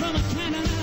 from a cannon.